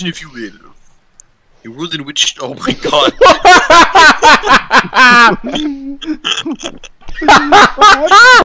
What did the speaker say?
Imagine if you live a world in which. Oh my god.